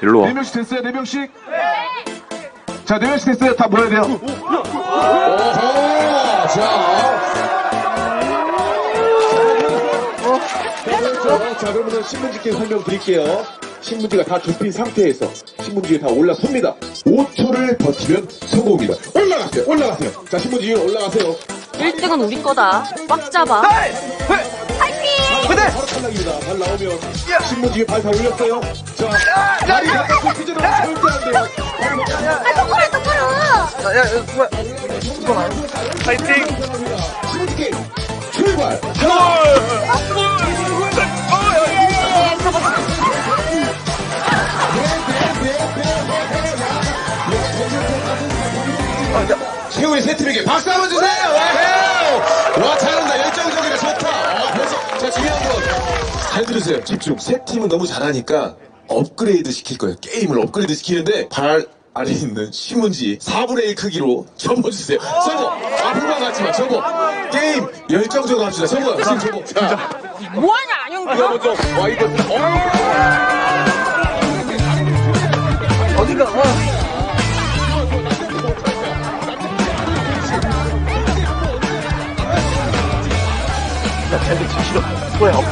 일로 와. 네 명씩 됐어요? 네 명씩? 자, 네 명씩 됐어요? 다 모여야 돼요. 어허, 자. 자, 그러면 신문지께 설명드릴게요. 신문지가 다 좁힌 상태에서 신문지에 다 올라섭니다. 5초를 버티면 성공입니다. 올라가세요, 올라가세요. 자, 신문지 위로 올라가세요. 1등은 우리 거다. 꽉 잡아. 바로 탈락입니다. 발 나오면 신문지 위에 발 다 올렸어요. 자, 다리 바깥으로 삐져나오면 절대 안 돼요. 바로 신문지 게임 출발! 하나, 최후의 세 팀에게 박수 한번 주세요! Wow! 와, 잘한다. 열정적이라 좋다. 아. 잘 들으세요. 집중. 세 팀은 너무 잘하니까 업그레이드 시킬 거예요. 게임을 업그레이드 시키는데 발 안에 있는 신문지 4분의 1 크기로 접어주세요. 접어! 앞으로만 갔지만 접어! 게임 열정적으로 합시다. 접어! 지금 접어. 자, 뭐하냐, 안현규? 이거 먼저 와이드. 어.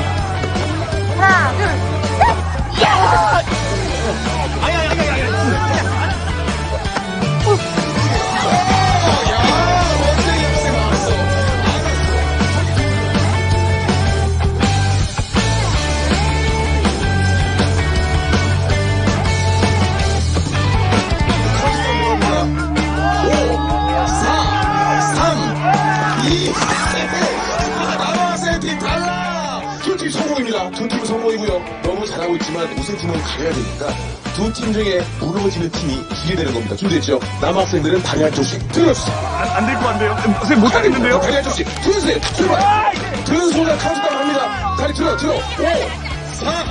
하나, 둘, 팀 성공입니다. 두 팀 성공이고요. 너무 잘하고 있지만 우승팀은 가려야 되니까 두 팀 중에 무너지는 팀이 지게 되는 겁니다. 준비됐죠? 남학생들은 다리 한쪽씩 들어주세요. 안 될 것 같네요. 선생님 못하겠는데요? 다리 한쪽씩 들으세요. 출발! 들은 소리가 카운트다운 합니다. 다리 들어, 들어. 5, 4,